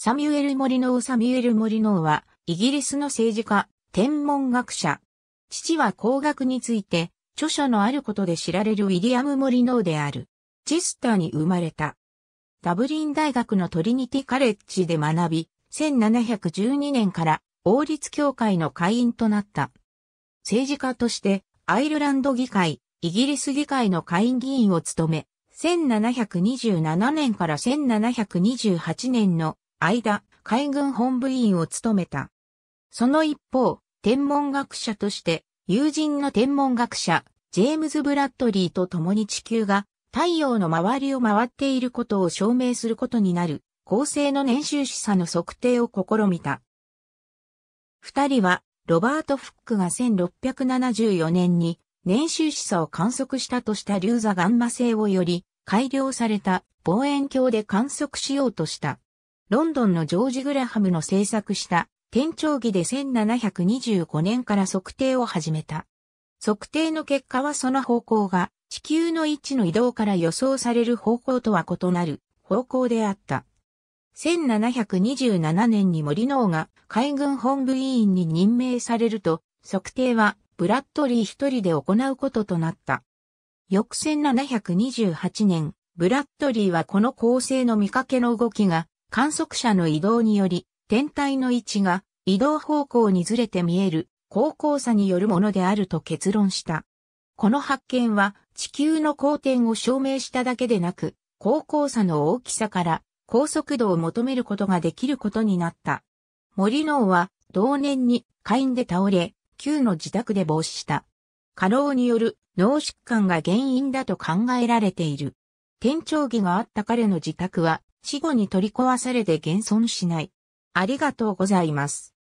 サミュエル・モリノー・サミュエル・モリノーは、イギリスの政治家、天文学者。父は工学について、著書のあることで知られるウィリアム・モリノーである。チスターに生まれた。ダブリン大学のトリニティカレッジで学び、1712年から王立協会の会員となった。政治家としてアイルランド議会、イギリス議会の会員議員を務め、1727年から1728年の間、海軍本部員を務めた。その一方、天文学者として、友人の天文学者、ジェームズ・ブラッドリーと共に地球が太陽の周りを回っていることを証明することになる、恒星の年収視差の測定を試みた。二人は、ロバート・フックが1674年に年収視差を観測したとした流座ガンマ星をより改良された望遠鏡で観測しようとした。ロンドンのジョージ・グラハムの制作した天長儀で1725年から測定を始めた。測定の結果はその方向が地球の位置の移動から予想される方向とは異なる方向であった。1727年に森ノーが海軍本部委員に任命されると、測定はブラッドリー一人で行うこととなった。翌1728年、ブラッドリーはこの構成の見かけの動きが観測者の移動により、天体の位置が移動方向にずれて見える高校差によるものであると結論した。この発見は地球の公転を証明しただけでなく、高校差の大きさから高速度を求めることができることになった。森脳は同年に会員で倒れ、旧の自宅で亡死した。過労による脳疾患が原因だと考えられている。天長儀があった彼の自宅は死後に取り壊されて現存しない。ありがとうございます。